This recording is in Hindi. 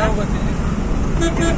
होगा